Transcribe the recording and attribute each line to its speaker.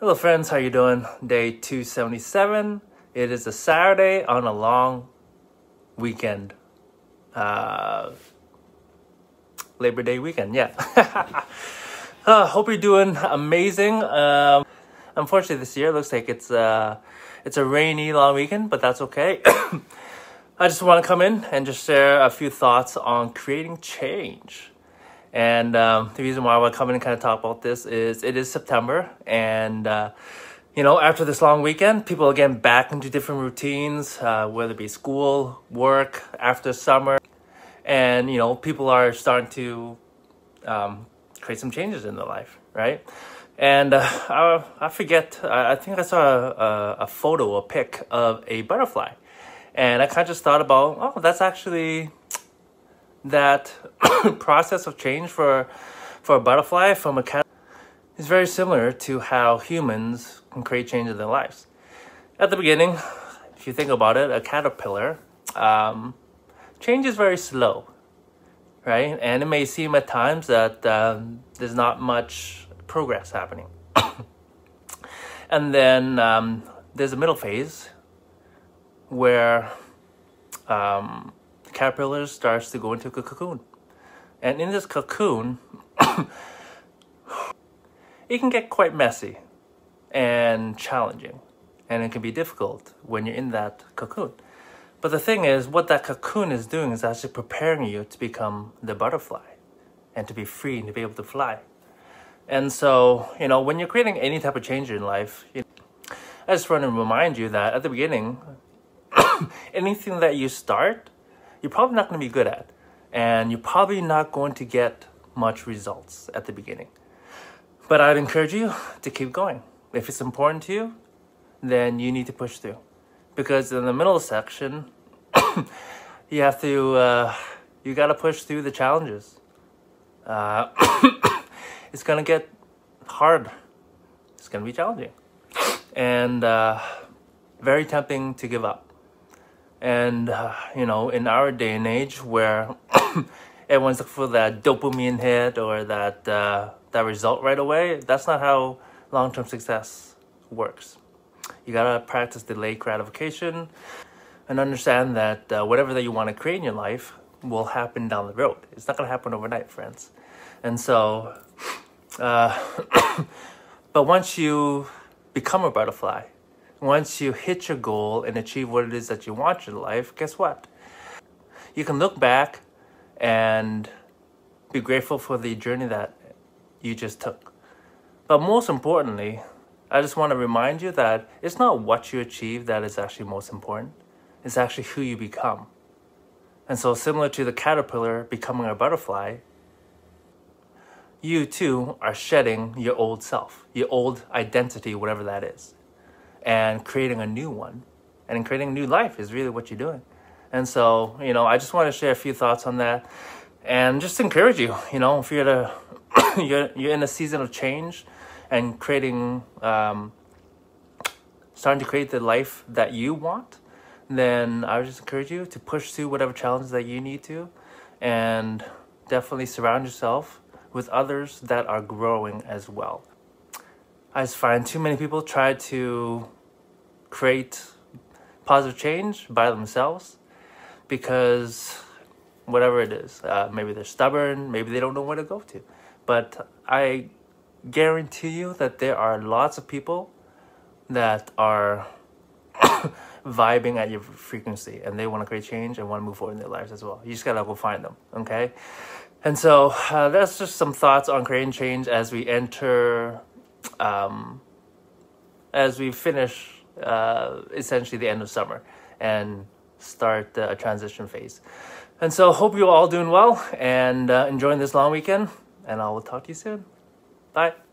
Speaker 1: Hello friends, how you doing? Day 277. It is a Saturday on a long weekend. Uh, Labor Day weekend, yeah. uh, hope you're doing amazing. Um, unfortunately this year looks like it's uh, it's a rainy long weekend, but that's okay. I just want to come in and just share a few thoughts on creating change. And um, the reason why I want to kind of talk about this is it is September, and uh, you know, after this long weekend, people are getting back into different routines, uh, whether it be school, work, after summer, and you know, people are starting to um, create some changes in their life, right? And uh, I, I forget, I, I think I saw a, a, a photo, a pic of a butterfly, and I kind of just thought about, oh, that's actually that process of change for for a butterfly from a cat is very similar to how humans can create change in their lives. At the beginning, if you think about it, a caterpillar, um, change is very slow, right? And it may seem at times that um, there's not much progress happening. and then um, there's a middle phase where um, caterpillar starts to go into a cocoon. And in this cocoon, it can get quite messy and challenging. And it can be difficult when you're in that cocoon. But the thing is, what that cocoon is doing is actually preparing you to become the butterfly and to be free and to be able to fly. And so, you know, when you're creating any type of change in life, you know, I just want to remind you that at the beginning, anything that you start you're probably not going to be good at. And you're probably not going to get much results at the beginning. But I'd encourage you to keep going. If it's important to you, then you need to push through. Because in the middle section, you have to, uh, you got to push through the challenges. Uh, it's going to get hard. It's going to be challenging. And uh, very tempting to give up. And, uh, you know, in our day and age where everyone's looking for that dopamine hit or that, uh, that result right away, that's not how long-term success works. You gotta practice delayed gratification and understand that uh, whatever that you want to create in your life will happen down the road. It's not gonna happen overnight, friends. And so, uh, but once you become a butterfly, once you hit your goal and achieve what it is that you want in life, guess what? You can look back and be grateful for the journey that you just took. But most importantly, I just want to remind you that it's not what you achieve that is actually most important. It's actually who you become. And so similar to the caterpillar becoming a butterfly, you too are shedding your old self, your old identity, whatever that is and creating a new one. And creating a new life is really what you're doing. And so, you know, I just want to share a few thoughts on that and just encourage you, you know, if you're, to, you're, you're in a season of change and creating, um, starting to create the life that you want, then I would just encourage you to push through whatever challenges that you need to and definitely surround yourself with others that are growing as well. I just find too many people try to create positive change by themselves because whatever it is, uh, maybe they're stubborn, maybe they don't know where to go to. But I guarantee you that there are lots of people that are vibing at your frequency and they want to create change and want to move forward in their lives as well. You just gotta go find them, okay? And so uh, that's just some thoughts on creating change as we enter um, as we finish uh, essentially the end of summer and start a transition phase. And so hope you're all doing well and uh, enjoying this long weekend and I will talk to you soon. Bye.